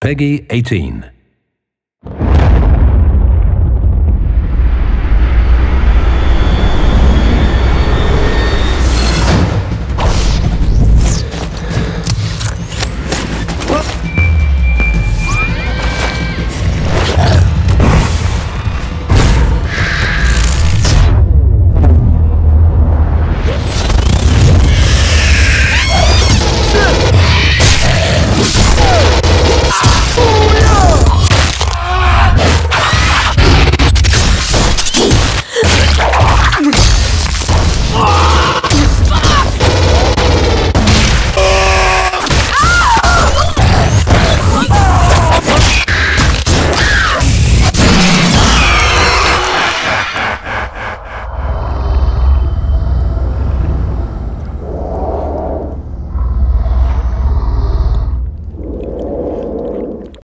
Peggy 18.